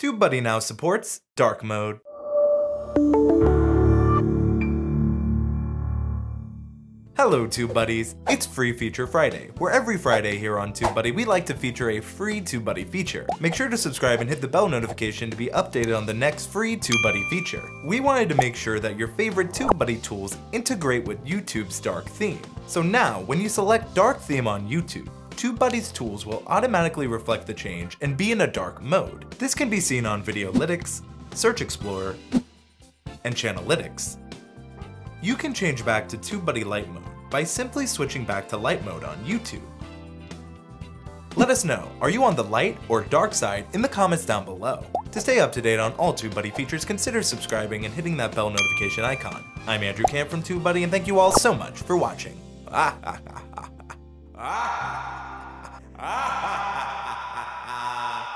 TubeBuddy now supports dark mode. Hello TubeBuddies, it's Free Feature Friday, where every Friday here on TubeBuddy we like to feature a free TubeBuddy feature. Make sure to subscribe and hit the bell notification to be updated on the next free TubeBuddy feature. We wanted to make sure that your favorite TubeBuddy tools integrate with YouTube's dark theme. So now, when you select dark theme on YouTube, TubeBuddy's tools will automatically reflect the change and be in a dark mode. This can be seen on Videolytics, Search Explorer, and Channelytics. You can change back to TubeBuddy Light Mode by simply switching back to Light Mode on YouTube. Let us know, are you on the light or dark side in the comments down below. To stay up to date on all TubeBuddy features, consider subscribing and hitting that bell notification icon. I'm Andrew Camp from TubeBuddy and thank you all so much for watching. Ah, ah, ah, ah, ah.